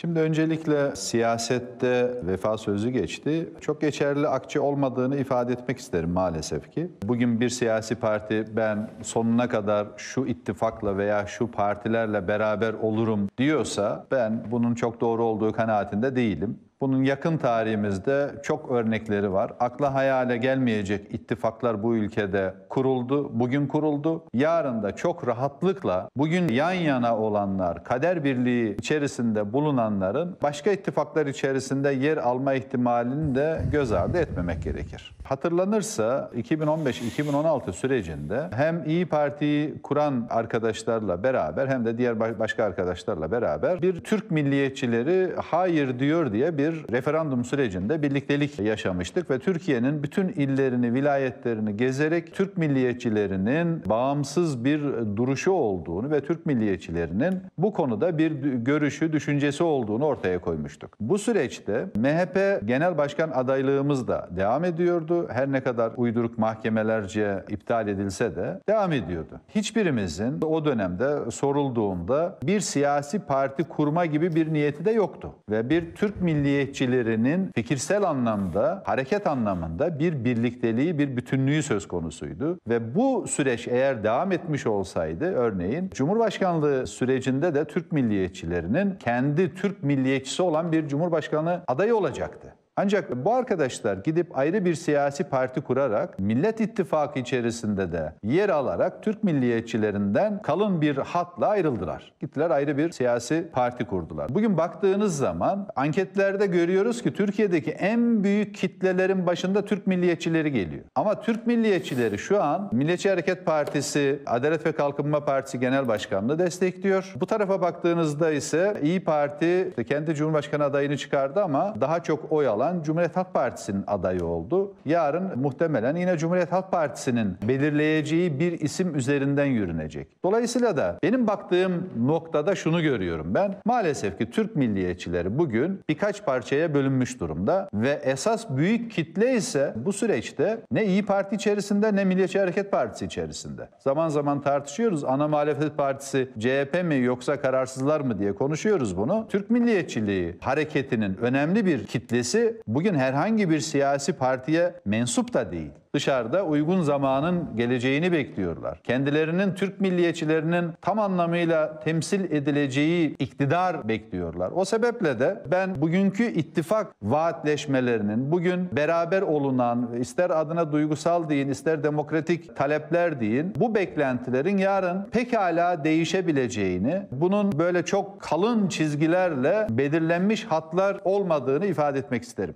Şimdi öncelikle siyasette vefa sözü geçti. Çok geçerli akçe olmadığını ifade etmek isterim maalesef ki. Bugün bir siyasi parti ben sonuna kadar şu ittifakla veya şu partilerle beraber olurum diyorsa ben bunun çok doğru olduğu kanaatinde değilim. Bunun yakın tarihimizde çok örnekleri var. Akla hayale gelmeyecek ittifaklar bu ülkede kuruldu, bugün kuruldu. Yarın da çok rahatlıkla bugün yan yana olanlar, kader birliği içerisinde bulunanların başka ittifaklar içerisinde yer alma ihtimalini de göz ardı etmemek gerekir. Hatırlanırsa 2015-2016 sürecinde hem İyi Parti'yi kuran arkadaşlarla beraber hem de diğer başka arkadaşlarla beraber bir Türk milliyetçileri hayır diyor diye bir referandum sürecinde birliktelik yaşamıştık ve Türkiye'nin bütün illerini, vilayetlerini gezerek Türk milliyetçilerinin bağımsız bir duruşu olduğunu ve Türk milliyetçilerinin bu konuda bir görüşü, düşüncesi olduğunu ortaya koymuştuk. Bu süreçte MHP Genel Başkan adaylığımız da devam ediyordu. Her ne kadar uyduruk mahkemelerce iptal edilse de devam ediyordu. Hiçbirimizin o dönemde sorulduğunda bir siyasi parti kurma gibi bir niyeti de yoktu. Ve bir Türk milliyetçilerinin fikirsel anlamda, hareket anlamında bir birlikteliği, bir bütünlüğü söz konusuydu. Ve bu süreç eğer devam etmiş olsaydı örneğin Cumhurbaşkanlığı sürecinde de Türk milliyetçilerinin kendi Türk milliyetçisi olan bir Cumhurbaşkanı adayı olacaktı. Ancak bu arkadaşlar gidip ayrı bir siyasi parti kurarak Millet İttifakı içerisinde de yer alarak Türk milliyetçilerinden kalın bir hatla ayrıldılar. Gittiler ayrı bir siyasi parti kurdular. Bugün baktığınız zaman anketlerde görüyoruz ki Türkiye'deki en büyük kitlelerin başında Türk milliyetçileri geliyor. Ama Türk milliyetçileri şu an Milliyetçi Hareket Partisi, Adalet ve Kalkınma Partisi Genel Başkanlığı destekliyor. Bu tarafa baktığınızda ise İyi Parti kendi Cumhurbaşkanı adayını çıkardı ama daha çok oy alan olan Cumhuriyet Halk Partisi'nin adayı oldu. Yarın muhtemelen yine Cumhuriyet Halk Partisi'nin belirleyeceği bir isim üzerinden yürünecek. Dolayısıyla da benim baktığım noktada şunu görüyorum ben. Maalesef ki Türk milliyetçileri bugün birkaç parçaya bölünmüş durumda ve esas büyük kitle ise bu süreçte ne İyi Parti içerisinde ne Milliyetçi Hareket Partisi içerisinde. Zaman zaman tartışıyoruz. Ana muhalefet partisi CHP mi yoksa kararsızlar mı diye konuşuyoruz bunu. Türk milliyetçiliği hareketinin önemli bir kitlesi bugün herhangi bir siyasi partiye mensup da değil. Dışarıda uygun zamanın geleceğini bekliyorlar. Kendilerinin Türk milliyetçilerinin tam anlamıyla temsil edileceği iktidar bekliyorlar. O sebeple de ben bugünkü ittifak vaatleşmelerinin bugün beraber olunan ister adına duygusal deyin ister demokratik talepler deyin bu beklentilerin yarın pekala değişebileceğini bunun böyle çok kalın çizgilerle belirlenmiş hatlar olmadığını ifade etmek isterim.